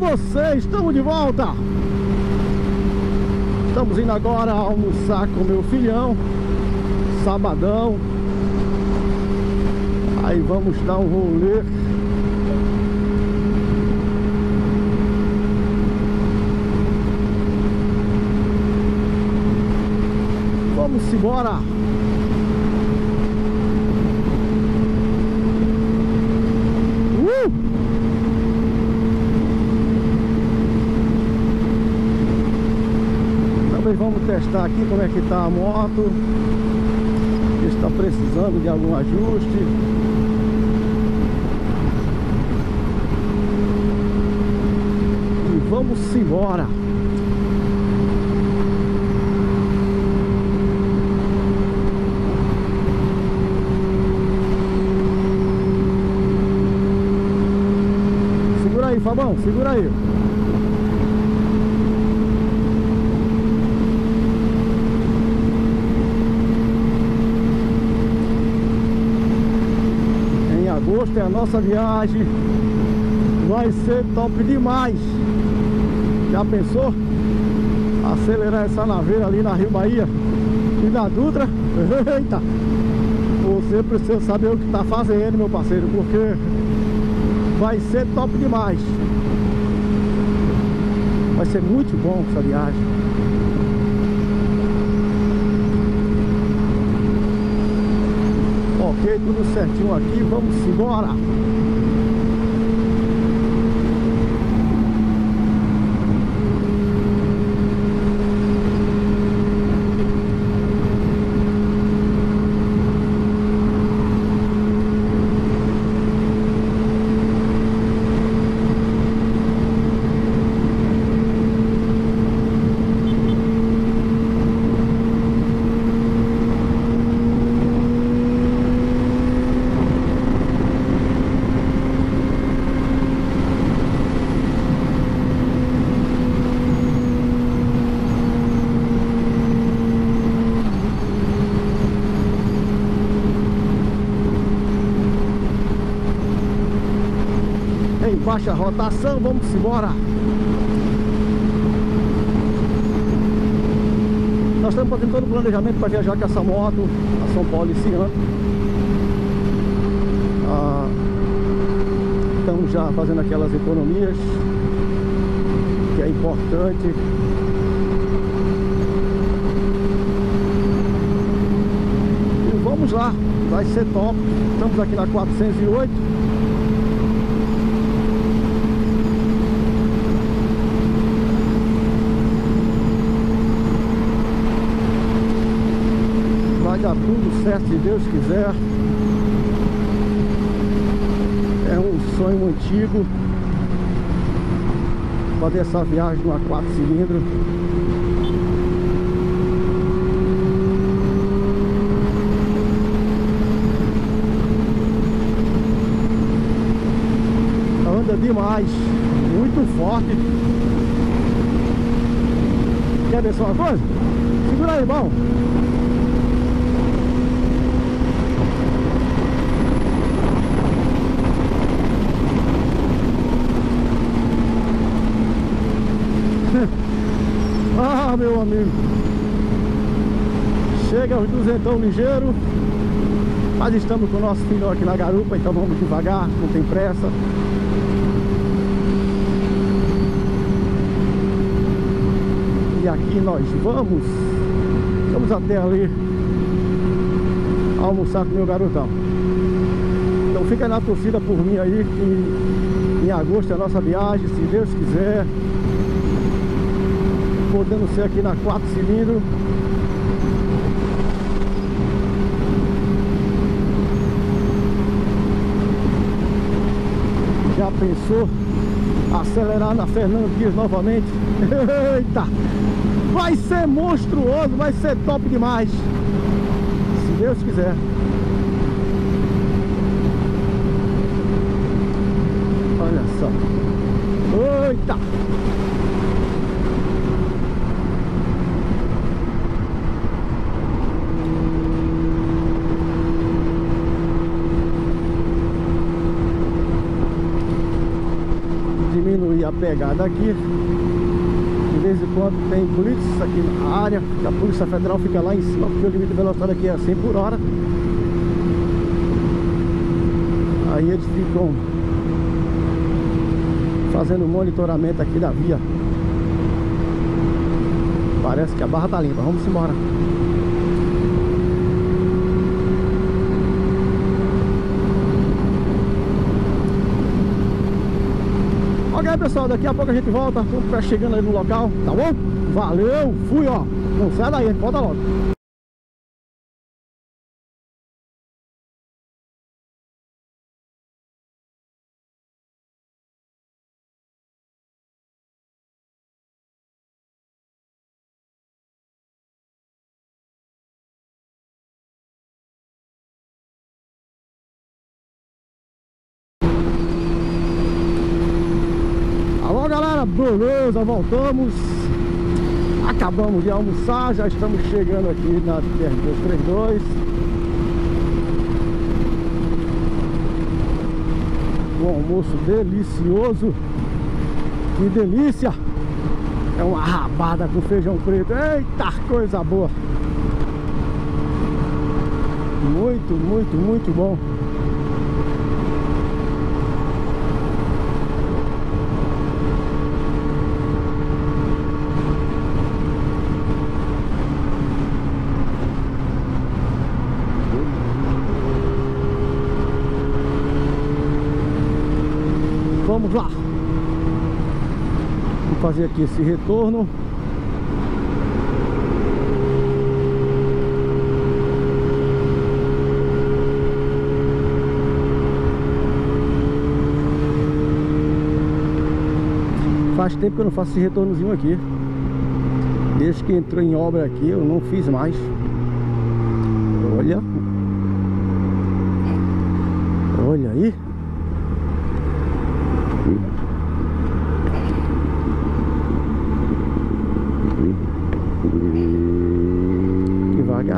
vocês, estamos de volta. Estamos indo agora almoçar com meu filhão Sabadão. Aí vamos dar um rolê. Vamos embora vamos testar aqui como é que está a moto. Está precisando de algum ajuste. E vamos embora. Segura aí Fabão, segura aí agosto é a nossa viagem Vai ser top demais. Já pensou? Acelerar essa naveira ali na Rio Bahia E na Dutra? Eita! Você precisa saber o que está fazendo, meu parceiro Porque vai ser top demais. Vai ser muito bom essa viagem Ok, tudo certinho aqui, vamos embora rotação, vamos embora. Nós estamos fazendo todo o planejamento para viajar com essa moto a São Paulo esse ano. Ah, Estamos já fazendo aquelas economias Que é importante. E vamos lá, vai ser top. Estamos aqui na 408 dar tudo certo se Deus quiser. É um sonho antigo fazer essa viagem numa 4 cilindros. Anda demais, muito forte. Quer ver só uma coisa? Segura aí, irmão. Ah, meu amigo Chega aos duzentão ligeiro. Mas estamos com o nosso filho aqui na garupa Então vamos devagar, não tem pressa. E aqui nós vamos. Vamos até ali Almoçar com meu garotão. Então fica na torcida por mim aí Que em agosto é a nossa viagem Se Deus quiser. Podendo ser aqui na 4 cilindros pensou? Acelerar na Fernando Dias novamente? Eita! Vai ser monstruoso vai ser top demais. Se Deus quiser. Olha só. Eita a pegada aqui. De vez em quando tem blitz aqui na área. A Polícia Federal fica lá em cima, porque o limite de velocidade aqui é 100 por hora. Aí eles ficam fazendo monitoramento aqui da via. Parece que a barra tá limpa. Vamos embora. Ok, pessoal, daqui a pouco a gente volta. Estamos chegando aí no local, tá bom? Valeu, fui, ó. Não sai daí, volta logo. Beleza, voltamos. Acabamos de almoçar, já estamos chegando aqui na TR-232 Um almoço delicioso. Que delícia! É uma rabada com feijão preto. Eita, coisa boa! Muito, muito, muito bom Vamos lá. Vou fazer aqui esse retorno. Faz tempo que eu não faço esse retornozinho aqui. Desde que entrou em obra aqui, eu não fiz mais. Olha. Olha aí.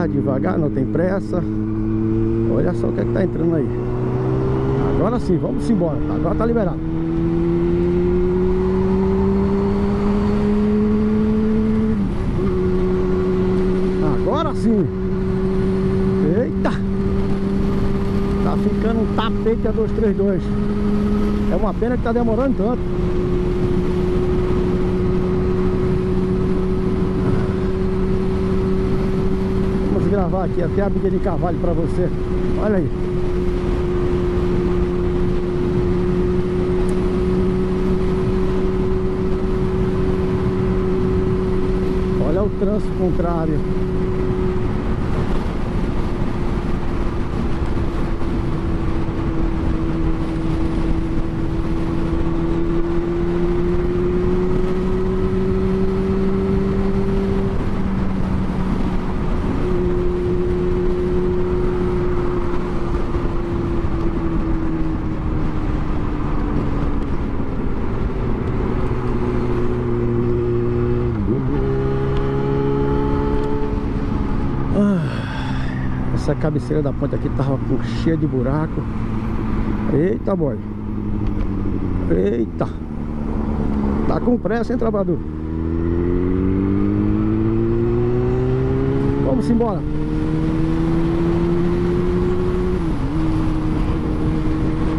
Devagar, devagar, não tem pressa. Olha só o que é que tá entrando aí. Agora sim, vamos embora. Agora tá liberado. Agora sim. Eita! Tá ficando um tapete a 232. É uma pena que tá demorando tanto. Gravar aqui até a briga de cavalo pra você. Olha aí. Olha o trânsito contrário. Essa cabeceira da ponte aqui tava cheia de buraco. Eita, boy. Eita. Tá com pressa, hein, trabalhador? Vamos embora.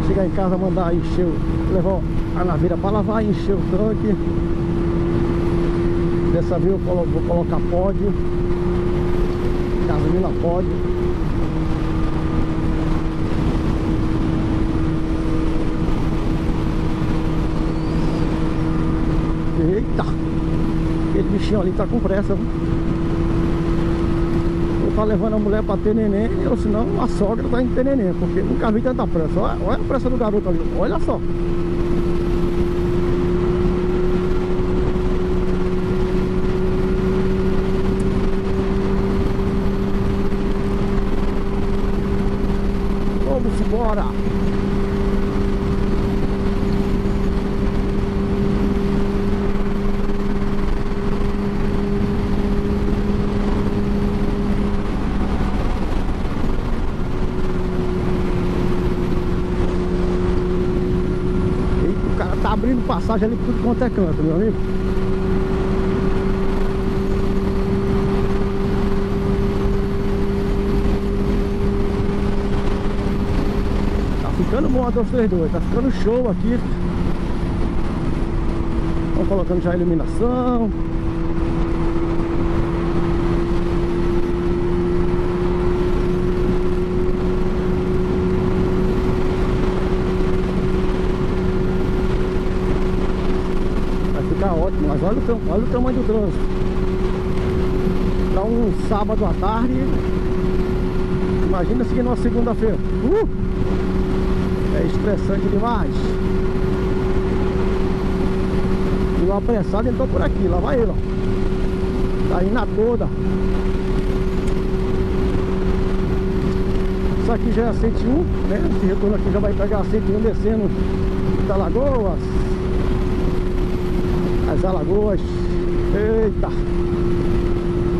Chegar em casa, mandar encher, levar a naveira para lavar, encher o tanque. Dessa vez eu vou colocar pódio. Gasolina pódio. Eita! Bichinho ali tá com pressa. Ou tá levando a mulher pra ter neném, ou senão a sogra tá indo ter neném, porque nunca vi tanta pressa. Olha, olha a pressa do garoto ali, olha só. Vamos embora! Eita, o cara tá tá abrindo passagem ali tudo quanto é canto, meu amigo. Tá ficando bom a 232, tá ficando show aqui. Estão colocando já a iluminação. Olha o, olha o tamanho do trânsito. Para um sábado à tarde. Imagina seguir uma segunda-feira. Uh! É estressante demais. E o apressado entrou por aqui. Lá vai ele, ó. Tá indo toda. Isso aqui já é 101, né? Esse retorno aqui já vai pegar 101 descendo da Lagoas as alagoas. Eita!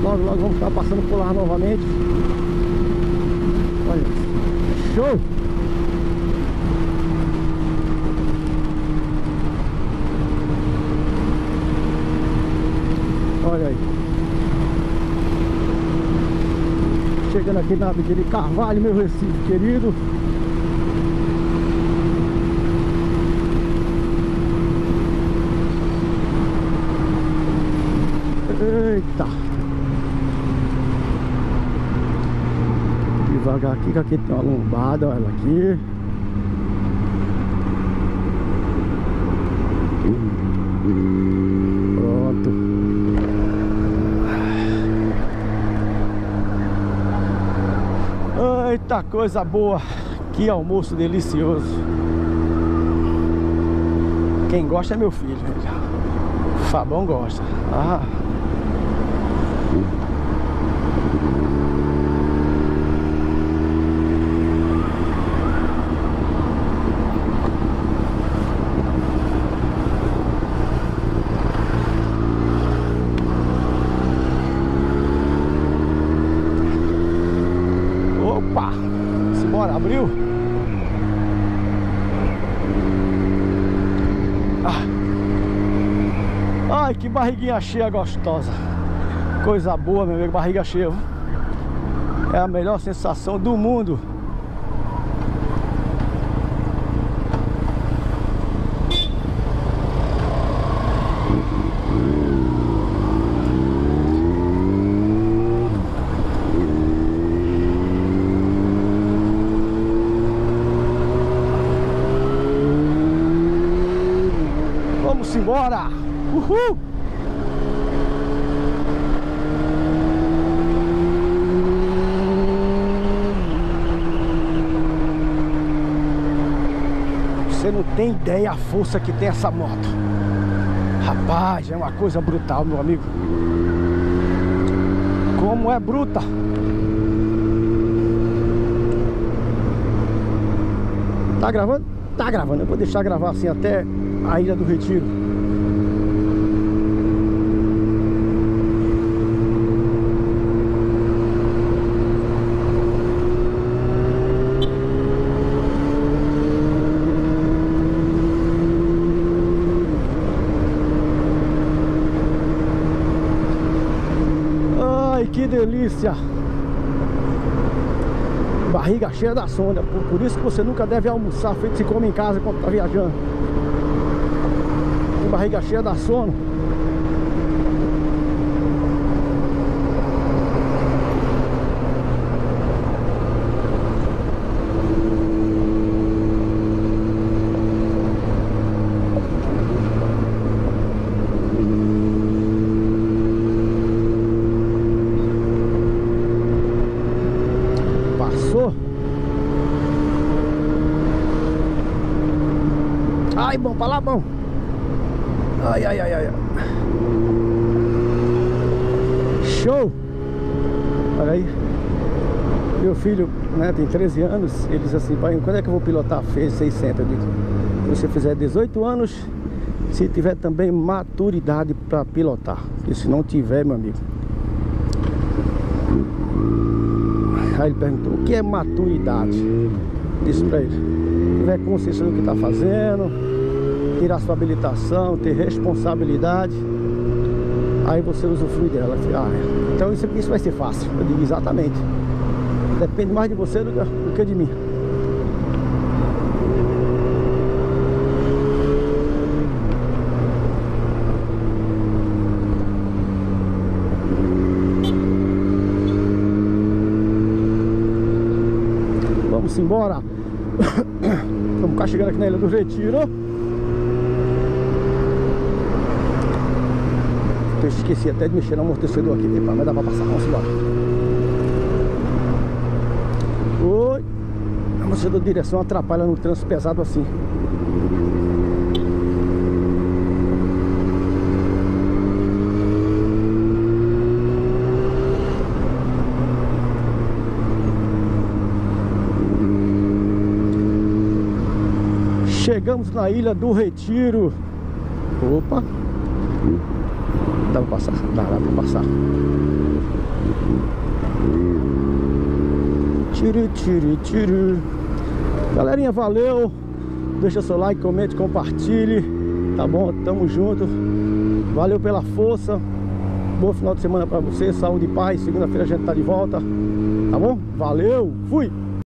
Logo, logo vamos estar passando por lá novamente. Olha, show! Olha aí. Chegando aqui na Avenida de Carvalho, meu Recife querido. Eita! Devagar que aqui tem uma lombada, olha aqui. Pronto. Eita coisa boa. Que almoço delicioso. Quem gosta é meu filho. Fabão gosta. Ah. Abriu. Ah. Ai, que barriguinha cheia gostosa. Coisa boa, meu amigo, barriga cheia. É a melhor sensação do mundo. embora! Uhul! Você não tem ideia a força que tem essa moto. Rapaz, é uma coisa brutal, meu amigo. Como é bruta. Tá gravando? Tá gravando. Eu vou deixar gravar assim até a Ilha do Retiro. Que delícia! Barriga cheia da sonda, por, por, isso que você nunca deve almoçar feito se come em casa quando tá viajando. barriga cheia da sono. Ai, bom, pra lá, bom. Ai, ai, ai, ai. Show! Olha aí. Meu filho, né, tem 13 anos. Ele diz assim, pai, quando é que eu vou pilotar a FE 600? Eu digo, se você fizer 18 anos, se tiver também maturidade para pilotar. Porque se não tiver, meu amigo. Aí ele perguntou, o que é maturidade? Disse pra ele, tiver consciência do que tá fazendo tirar sua habilitação, ter responsabilidade, aí você usufrui dela. Ah, então isso, isso vai ser fácil. Eu digo exatamente. Depende mais de você do, do que de mim. Vamos embora. Vamos cá chegando aqui na Ilha do Retiro. Eu esqueci até de mexer no amortecedor aqui. Mas dá pra passar. Vamos embora. Oi. Amortecedor de direção atrapalha no trânsito pesado assim. Chegamos na Ilha do Retiro. Opa. Dá pra passar? Dá, dá pra passar. Tiro, tiro, tiro. Galerinha, valeu. Deixa seu like, comente, compartilhe. Tá bom? Tamo junto. Valeu pela força. Bom final de semana pra você. Saúde e paz. Segunda-feira a gente tá de volta. Tá bom? Valeu. Fui.